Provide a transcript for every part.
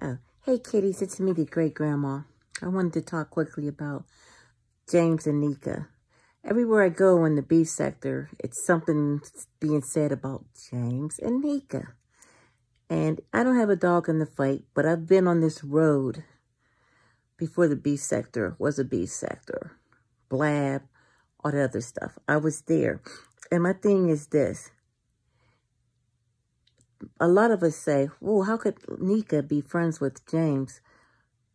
Oh, hey kitties, it's me, the great grandma. I wanted to talk quickly about James and Nika. Everywhere I go in the beef sector, it's something being said about James and Nika. And I don't have a dog in the fight, but I've been on this road before the beef sector was a beef sector. Blab, all the other stuff. I was there. And my thing is this a lot of us say, well, how could Nika be friends with James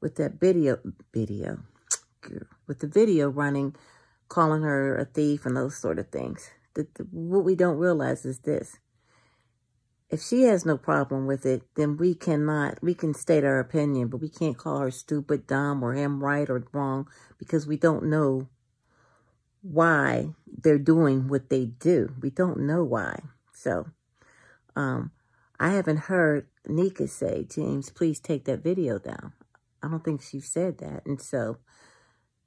with that video, video, with the video running, calling her a thief and those sort of things. The, the, what we don't realize is this. If she has no problem with it, then we cannot, we can state our opinion, but we can't call her stupid, dumb, or him right or wrong because we don't know why they're doing what they do. We don't know why. So, um, I haven't heard Nika say, James, please take that video down. I don't think she said that. And so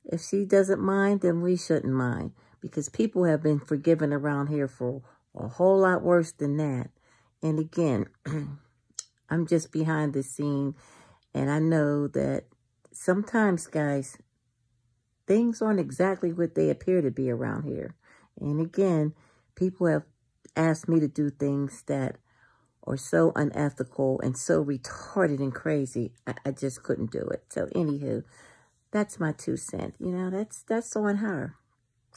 if she doesn't mind, then we shouldn't mind because people have been forgiven around here for a whole lot worse than that. And again, I'm just behind the scene and I know that sometimes, guys, things aren't exactly what they appear to be around here. And again, people have asked me to do things that or so unethical and so retarded and crazy, I, I just couldn't do it. So anywho, that's my two cents. You know, that's that's on her.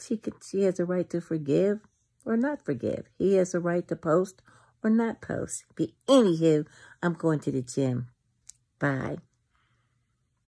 She could she has a right to forgive or not forgive. He has a right to post or not post. But anywho, I'm going to the gym. Bye.